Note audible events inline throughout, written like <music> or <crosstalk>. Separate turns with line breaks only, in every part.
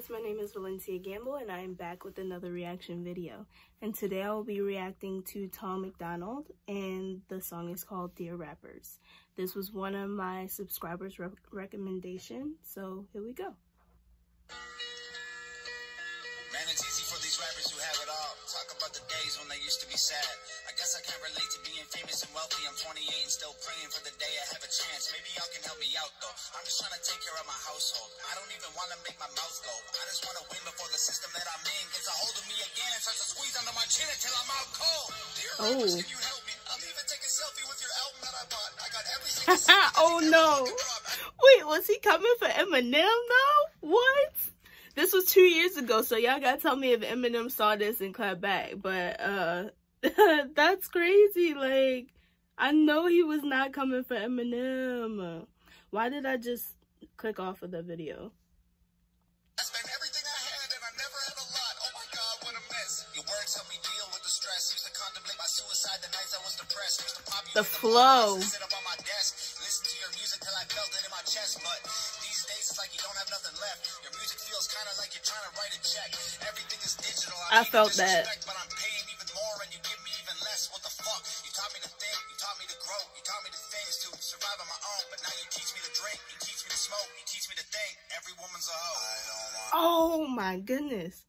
guys, my name is Valencia Gamble and I am back with another reaction video. And today I will be reacting to Tom MacDonald and the song is called Dear Rappers. This was one of my subscribers' re recommendation, so here we go.
Famous and wealthy. I'm 28 and still praying for the day I have a chance. Maybe y'all can help me out though. I'm just trying to take care of my household. I don't even want to make my mouth go. I just want to win before the system that I'm in gets a hold of me again and starts to squeeze under my chin until I'm out cold. Dear
oh.
rappers, can you help me? I'll even take a selfie with your album that I bought. I got everything. <laughs>
oh no. Wait, was he coming for Eminem though? What? This was two years ago, so y'all gotta tell me if Eminem saw this and clapped back. But uh <laughs> that's crazy. Like I know he was not coming for Eminem. Why did I just click off of the video?
I spent everything I had my
goodness.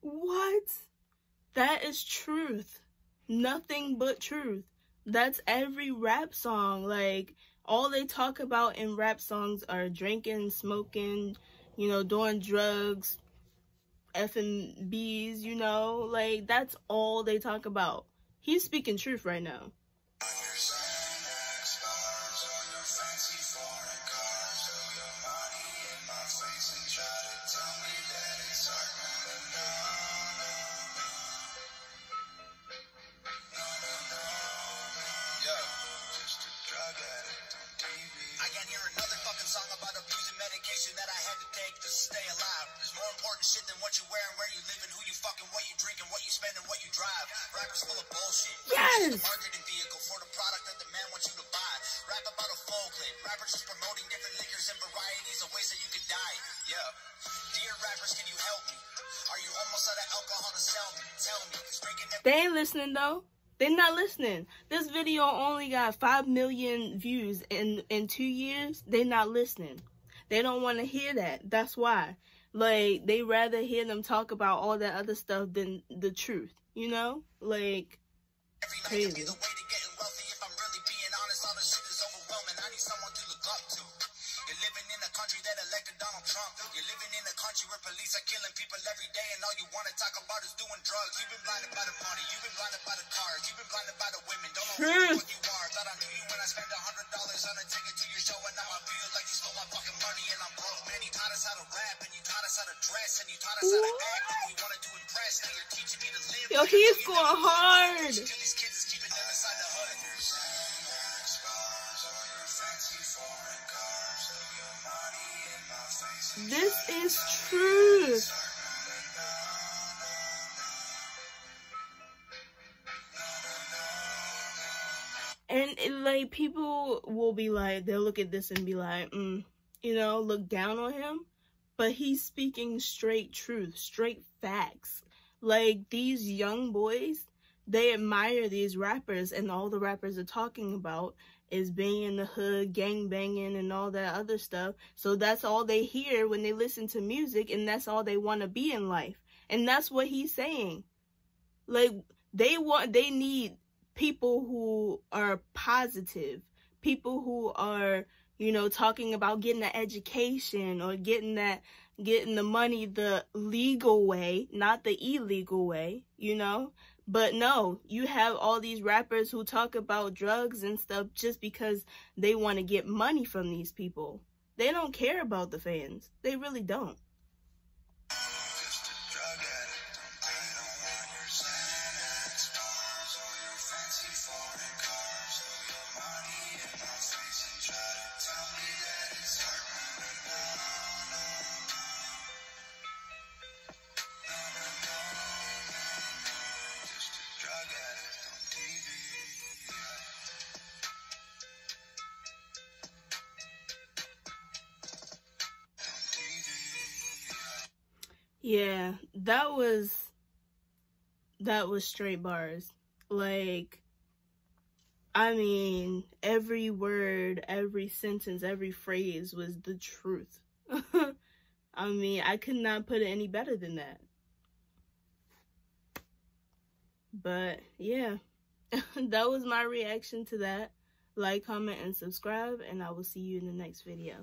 What? That is truth. Nothing but truth. That's every rap song. Like, all they talk about in rap songs are drinking, smoking, you know, doing drugs, F and B's, you know? Like, that's all they talk about. He's speaking truth right now.
That I had to take to stay alive. There's more important shit than what you wear and where you live and who you fucking, what you drink and what you spend and what you drive. Rappers full of bullshit.
Yes.
The marketing vehicle for the product Rap about a full clip. Rappers just promoting different liquors and varieties of ways that you could die. Yeah. Dear rappers, can you help me? Are you almost out of alcohol to sell me? Tell me.
They ain't listening though. They're not listening. This video only got 5 million views in, in two years. They're not listening. They don't want to hear that. That's why. Like, they rather hear them talk about all that other stuff than the truth. You know? Like, crazy. Living in a country where police are killing people every day, and all you want to talk about is doing drugs. You've been blinded by the money, you've been blinded by the cars, you've been blinded by the women. Don't know who you are. Thought I knew you when I spent a hundred dollars on a ticket to your show, and now I feel like you stole my fucking money, and I'm broke. Man, you taught us how to rap, and you taught us how to dress, and you taught us how to act, and we wanted to impress. Now you're teaching me to live. Yo, he's going hard. This is truth. And it, like people will be like, they'll look at this and be like, mm, you know, look down on him. But he's speaking straight truth, straight facts. Like these young boys, they admire these rappers and all the rappers are talking about is being in the hood, gang banging, and all that other stuff. So that's all they hear when they listen to music, and that's all they want to be in life. And that's what he's saying. Like they want, they need people who are positive, people who are, you know, talking about getting an education or getting that, getting the money the legal way, not the illegal way, you know. But no, you have all these rappers who talk about drugs and stuff just because they want to get money from these people. They don't care about the fans. They really don't. Yeah, that was that was straight bars. Like I mean, every word, every sentence, every phrase was the truth. <laughs> I mean, I could not put it any better than that. But yeah, <laughs> that was my reaction to that. Like, comment, and subscribe, and I will see you in the next video.